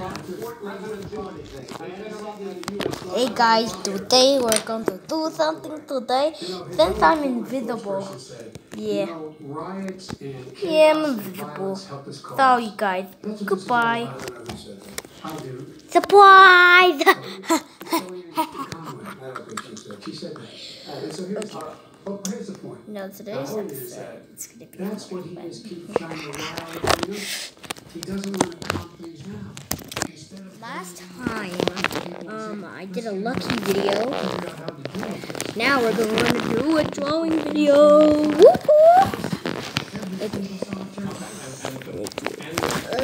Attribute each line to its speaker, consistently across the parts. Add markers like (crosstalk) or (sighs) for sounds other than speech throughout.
Speaker 1: Hey guys, today we're going to do something today since I'm invisible. Yeah. Yeah, I'm invisible. Sorry guys. Goodbye. Surprise! (laughs)
Speaker 2: Oh, here's the point.
Speaker 1: no, today's episode. It's gonna be
Speaker 2: that's what he is keep trying to up. He doesn't
Speaker 1: I did a lucky video.
Speaker 2: to
Speaker 1: Now we're going to do a drawing video.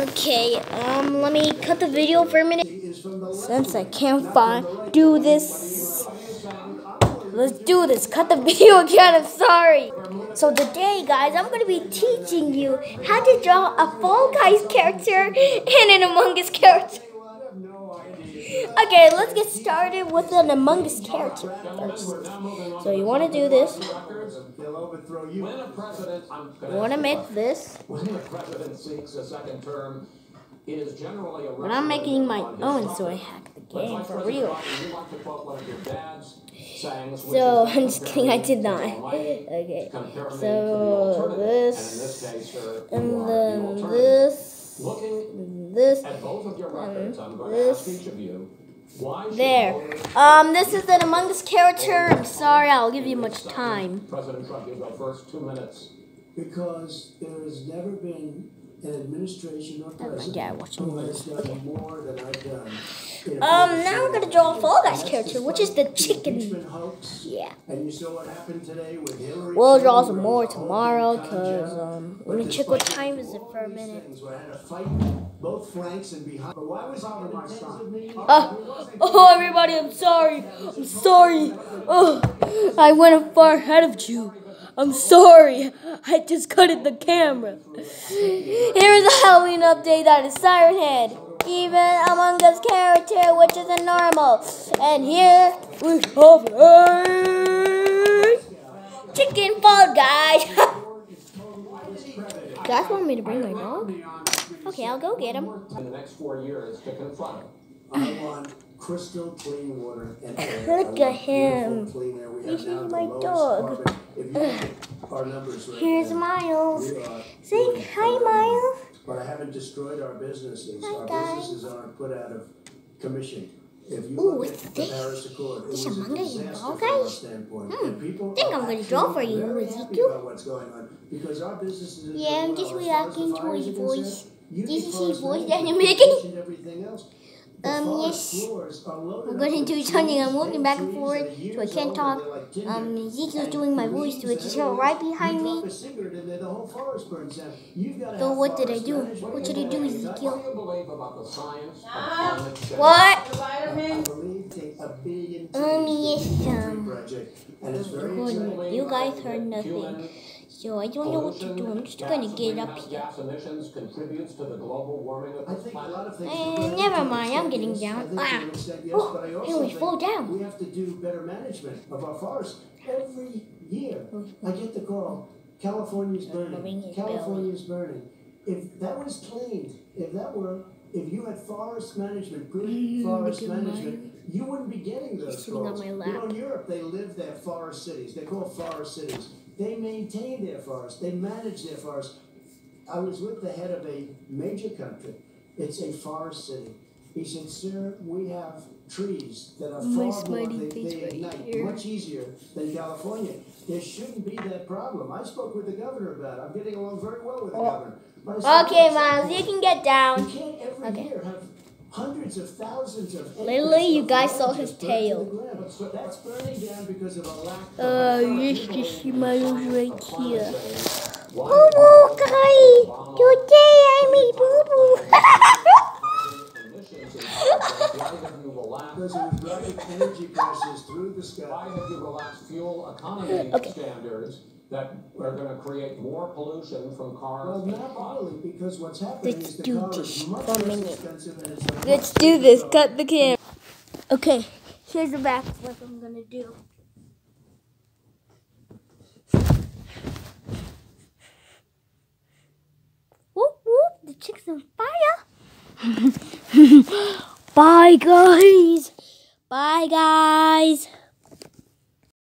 Speaker 1: Okay, um, let me cut the video for a minute. Since I can't find, do this. Let's do this. Cut the (laughs) video again. I'm sorry. So today, guys, I'm gonna be teaching you how to draw a Fall Guys character (laughs) and an Among Us character. Okay, let's get started with an Among Us character first. So you want to do this.
Speaker 2: You.
Speaker 1: Want to make this. But I'm making my own, so I hack the game for real. So (laughs) I'm just kidding. I did not. Okay. So
Speaker 3: this
Speaker 1: and then this,
Speaker 3: Looking
Speaker 1: this.
Speaker 3: at both of your records, I'm going to
Speaker 1: this.
Speaker 3: ask each of you, why
Speaker 1: There. Um, this is an Among Us character. I'm sorry, I'll give you much time.
Speaker 3: President Trump, you go first, two minutes.
Speaker 2: Because there has never been an administration or
Speaker 1: my
Speaker 2: president
Speaker 1: dad watching
Speaker 2: who has
Speaker 1: this.
Speaker 2: done more than I've done.
Speaker 1: Um, now we're gonna draw a Fall Guys character, which is the chicken. Yeah.
Speaker 2: And you saw what happened today with Hillary.
Speaker 1: We'll draw some more
Speaker 2: it was a whole
Speaker 1: tomorrow, cause um, let me check what time is it for a minute.
Speaker 2: things had to fight both flanks and behind. But why was it intensive?
Speaker 1: Oh, oh, everybody, I'm sorry. I'm sorry. Oh, I went far ahead of you. I'm sorry. I just cut the camera. Here's a Halloween update that is Siren Head. Even Among Us character, which is a normal. And here we have a chicken fall guy. (laughs) you guys want me to bring my dog? Okay, I'll go get him.
Speaker 3: In the next four years to confront him. (sighs)
Speaker 2: I want crystal clean water and air.
Speaker 1: Look at him.
Speaker 2: Clean air. We
Speaker 1: This
Speaker 2: have
Speaker 1: is my dog.
Speaker 2: carbon. If you look at our numbers right
Speaker 1: Here's
Speaker 2: now,
Speaker 1: Miles. Say hi. Miles.
Speaker 2: But I haven't destroyed our businesses.
Speaker 1: Hi,
Speaker 2: Our
Speaker 1: guys.
Speaker 2: businesses aren't put out of commission. If you
Speaker 1: Ooh, what's
Speaker 2: the
Speaker 1: this?
Speaker 2: Paris Accord,
Speaker 1: This
Speaker 2: was a disaster
Speaker 1: Fall Guys?
Speaker 2: standpoint.
Speaker 1: Hmm.
Speaker 2: People
Speaker 1: Think I'm gonna draw for you, Ezekiel.
Speaker 2: what's going on because our businesses
Speaker 1: Yeah, I'm just
Speaker 2: As far as
Speaker 1: reacting to his voice. This is his voice that you're making?
Speaker 2: And everything else. The
Speaker 1: Um, yes.
Speaker 2: floors are
Speaker 1: I'm going to do
Speaker 2: trees,
Speaker 1: something. I'm walking back and
Speaker 2: trees
Speaker 1: forth, so I can't talk.
Speaker 2: they're like tinder.
Speaker 1: Um, Ezekiel's
Speaker 2: And
Speaker 1: doing my voice, which is here right behind me.
Speaker 2: drop a cigarette in there, the whole forest burns down. You've got to
Speaker 1: So what did I do? What should I do,
Speaker 3: What
Speaker 1: Ezekiel?
Speaker 3: do you believe about the science of climate change?
Speaker 1: What?
Speaker 2: I believe take a billion trees.
Speaker 1: Um, yes,
Speaker 2: do the tree
Speaker 1: um,
Speaker 2: project, And it's very
Speaker 1: Good.
Speaker 2: exciting.
Speaker 1: You guys heard nothing. So I don't know what to do. I'm just gonna get up here.
Speaker 3: Gas emissions contributes to the global warming of
Speaker 2: I
Speaker 3: the
Speaker 2: think a
Speaker 3: planet.
Speaker 2: lot of things.
Speaker 1: Eh, never mind, I'm getting down.
Speaker 2: I think to
Speaker 1: Ah. Oh,
Speaker 2: I
Speaker 1: I
Speaker 2: also
Speaker 1: almost
Speaker 2: think
Speaker 1: fall down.
Speaker 2: We have to do better management of our forests. Every year, I get the call, California's burning, California's burning. If that was cleaned, if that were, if you had forest management, good forest management, you wouldn't be getting those calls. You know, in Europe, they live their forest cities. They call called forest cities. They maintain their forests. They manage their forests. I was with the head of a major country. It's a forest city. He said, "Sir, we have trees that are
Speaker 1: My
Speaker 2: far more they, they
Speaker 1: right
Speaker 2: ignite
Speaker 1: here.
Speaker 2: much easier than California. There shouldn't be that problem." I spoke with the governor about it. I'm getting along very well with the governor. But said,
Speaker 1: Oh. Okay, Miles, you can get down.
Speaker 2: you
Speaker 1: down.
Speaker 2: can't every
Speaker 1: Okay.
Speaker 2: year have hundreds of thousands of acres
Speaker 1: Literally, you guys saw his
Speaker 2: burnt to the
Speaker 1: tail.
Speaker 2: ground. That's burning down because of a lack of
Speaker 1: Uh, you can see Miles right here.
Speaker 3: Why
Speaker 1: Boo boo, guy. Today I made boo
Speaker 3: emissions in California, why have you relaxed
Speaker 2: because it was driving energy prices through the
Speaker 3: Why
Speaker 2: sky.
Speaker 3: have you relaxed fuel economy
Speaker 1: Okay.
Speaker 3: standards that are gonna create more pollution from cars?
Speaker 2: Well, not really, because what's happening
Speaker 1: Let's
Speaker 2: is the
Speaker 1: do
Speaker 2: car
Speaker 1: this
Speaker 2: is much
Speaker 1: for minute.
Speaker 2: expensive and it's
Speaker 1: Let's do this.
Speaker 2: car.
Speaker 1: Cut the camera. Okay, here's the backflip I'm gonna do. Whoop whoop! The chick's on fire. (laughs) Bye, guys. Bye, guys.